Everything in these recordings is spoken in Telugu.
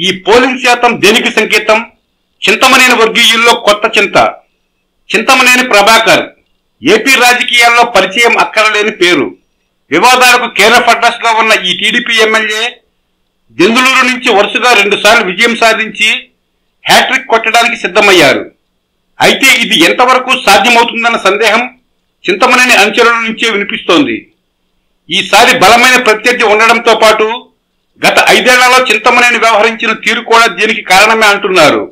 ఈ పోలింగ్ శాతం దేనికి సంకేతం? చింతమనేని వర్గీయుల్లో కొత్త చింత. చింతమనేని ప్రభాకర్. ఏపీ రాజకీయాల్లో పరిచయం అక్కరలేని పేరు. వివాదాలకు కేరళ అడ్రస్లో ఉన్న ఈ టీడీపీ ఎమ్మెల్యే దెందులూరు నుంచి వరుసగా రెండుసార్లు విజయం సాధించి హ్యాట్రిక్ కొట్టడానికి సిద్ధమయ్యారు. అయితే ఇది ఎంతవరకు సాధ్యమవుతుందన్న సందేహం చింతమనేని అంచనల నుంచే వినిపిస్తోంది. ఈసారి బలమైన ప్రత్యర్థి ఉండడంతో పాటు గత ఐదేళ్ళలో చింతమనేని వ్యవహరించిన తీరు కూడా దీనికి కారణమే అంటున్నారు.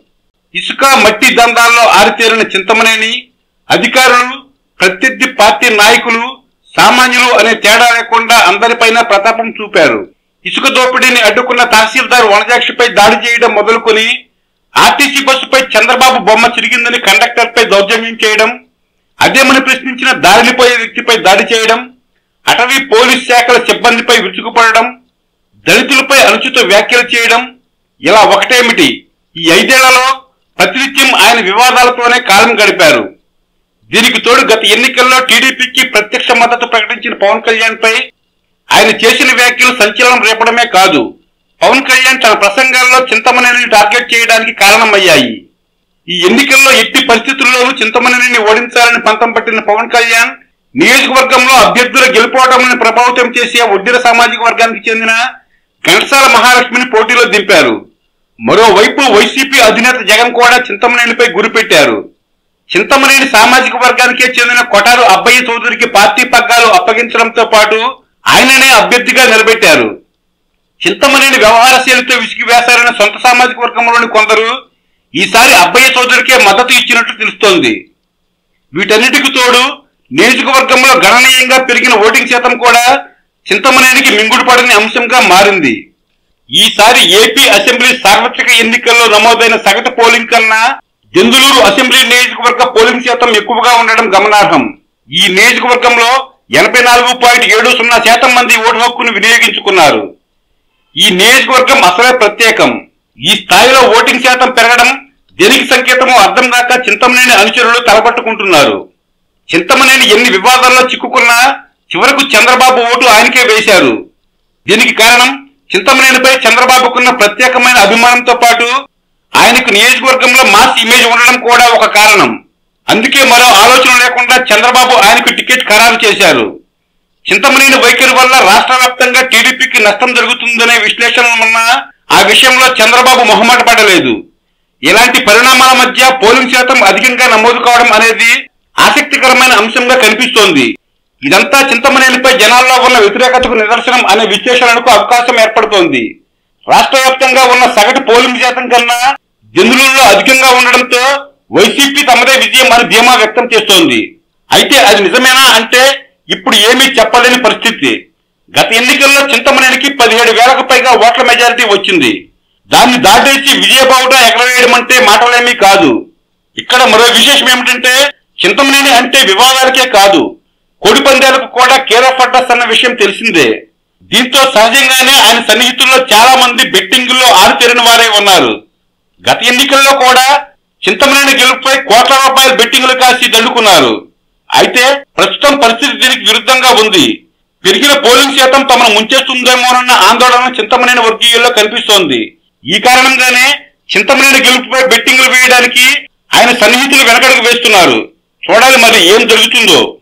ఇసుక మట్టి దందాల్లో ఆరితేరిన చింతమనేని అధికారులు ప్రత్యర్థి పార్టీ నాయకులు సామాన్యులు అనే తేడా లేకుండా అందరిపైన ప్రతాపం చూపారు. ఇసుక దోపిడీని అడ్డుకున్న తహసీల్దార్ వనజాక్షిపై దాడి చేయడం మొదలుకొని ఆర్టీసీ బస్సుపై చంద్రబాబు బొమ్మ చిరిగిందని కండక్టర్పై దౌర్జన్యం చేయడం అదేమని ప్రశ్నించిన దారినిపోయే వ్యక్తిపై దాడి చేయడం అటవీ పోలీస్ శాఖల సిబ్బందిపై విరుచుకుపడడం దళితులపై అనుచిత వ్యాఖ్యలు చేయడం ఇలా ఒకటేమిటి? ఈ ఐదేళ్ళలో ప్రతినిత్యం ఆయన వివాదాలతోనే కాలం గడిపారు. దీనికి తోడు గత ఎన్నికల్లో టీడీపీకి ప్రత్యక్ష మద్దతు ప్రకటించిన పవన్ కళ్యాణ్ పై ఆయన చేసిన వ్యాఖ్యలు సంచలనం రేపడమే కాదు. పవన్ కళ్యాణ్ తన ప్రసంగాల్లో చింతమనేని టార్గెట్ చేయడానికి కారణమయ్యాయి. ఈ ఎన్నికల్లో ఎట్టి పరిస్థితుల్లోనూ చింతమనేని ఓడించాలని పంతం పట్టిన పవన్ కళ్యాణ్ నియోజకవర్గంలో అభ్యర్థుల గెలుపోవటం ప్రభావితం చేసే ఉడ్డిర సామాజిక వర్గానికి చెందిన ఘంటసాల మహాలక్ష్మిని పోటీలో దింపారు. మరోవైపు వైసీపీ అధినేత జగన్ కూడా చింతమనేనిపై గురిపెట్టారు చింతమనేని సామాజిక వర్గానికే చెందిన కొటారు అబ్బయ్య చౌదరికి పార్టీ పగ్గాలు అప్పగించడంతో పాటు ఆయననే అభ్యర్థిగా నిలబెట్టారు. చింతమనేని వ్యవహార శైలితో విసిగి వేశారని సొంత సామాజిక వర్గంలోని కొందరు ఈసారి అబ్బయ్య చౌదరికే మద్దతు ఇచ్చినట్లు తెలుస్తోంది. వీటన్నిటికి తోడు నియోజకవర్గంలో గణనీయంగా పెరిగిన ఓటింగ్ శాతం కూడా చింతమనేనికి మింగుడు పడని అంశంగా మారింది. ఈసారి ఏపీ అసెంబ్లీ సార్వత్రిక ఎన్నికల్లో నమోదైన సగటు పోలింగ్ కన్నా జందులూరు అసెంబ్లీ నియోజకవర్గ పోలింగ్ శాతం ఎక్కువగా ఉండడం గమనార్హం. ఈ నియోజకవర్గంలో ఎనభై నాలుగు పాయింట్ ఏడు సున్నా శాతం మంది ఓటు హక్కును వినియోగించుకున్నారు. ఈ నియోజకవర్గం అసలే ప్రత్యేకం. ఈ స్థాయిలో ఓటింగ్ శాతం పెరగడం దేనికి సంకేతమో అర్థం కాక చింతమనేని అనుచరులు తలపట్టుకుంటున్నారు. చింతమనేని ఎన్ని వివాదాల్లో చిక్కుకున్నా చివరకు చంద్రబాబు ఓటు ఆయనకే వేశారు. దీనికి కారణం చింతమనేనిపై చంద్రబాబుకున్న ప్రత్యేకమైన అభిమానంతో పాటు ఆయనకు నియోజకవర్గంలో మాస్ ఇమేజ్ ఉండడం కూడా ఒక కారణం. అందుకే మరో ఆలోచన లేకుండా చంద్రబాబు ఆయనకు టికెట్ ఖరారు చేశారు. చింతమనేని వైఖరి వల్ల రాష్ట్ర వ్యాప్తంగా టీడీపీకి నష్టం జరుగుతుందనే విశ్లేషణలు ఉన్నా ఆ విషయంలో చంద్రబాబు మొహమాట పడలేదు. ఇలాంటి పరిణామాల మధ్య పోలింగ్ శాతం అధికంగా నమోదు కావడం అనేది ఆసక్తికరమైన అంశంగా కనిపిస్తోంది. ఇదంతా చింతమనేనిపై జనాల్లో ఉన్న వ్యతిరేకతకు నిదర్శనం అనే విశ్లేషణకు అవకాశం ఏర్పడుతోంది. రాష్ట్ర వ్యాప్తంగా ఉన్న సగటు పోలింగ్ శాతం కన్నా జనులలో అధికంగా ఉండడంతో వైసీపీ తమదే విజయం అని ధీమా వ్యక్తం చేస్తోంది. అయితే అది నిజమేనా అంటే ఇప్పుడు ఏమీ చెప్పలేని పరిస్థితి. గత ఎన్నికల్లో చింతమనేనికి పదిహేడు వేలకు పైగా ఓట్ల మెజారిటీ వచ్చింది. దాన్ని దాటేసి విజయబావుట ఎగరవేయడం అంటే మాటలేమీ కాదు. ఇక్కడ మరో విశేషం ఏమిటంటే చింతమనేని అంటే వివాదాలకే కాదు. కోడి పందాలకు కూడా కేరఫ్ అడ్రస్ అన్న విషయం తెలిసిందే. దీంతో సహజంగానే ఆయన సన్నిహితుల్లో చాలా మంది బెట్టింగుల్లో ఆరితేరిన వారే ఉన్నారు. గత ఎన్నికల్లో కూడా చింతమనేని గెలుపుపై కోట్ల రూపాయల బెట్టింగులు కాసి దండుకున్నారు. అయితే ప్రస్తుతం పరిస్థితి దీనికి విరుద్ధంగా ఉంది. పెరిగిన పోలింగ్ శాతం తమను ముంచేస్తుందేమోనన్న ఆందోళన చింతమనేని వర్గీయుల్లో కనిపిస్తోంది. ఈ కారణంగానే చింతమనేని గెలుపుపై బెట్టింగులు వేయడానికి ఆయన సన్నిహితులు వెనకడుగు వేస్తున్నారు. చూడాలి మరి ఏం జరుగుతుందో.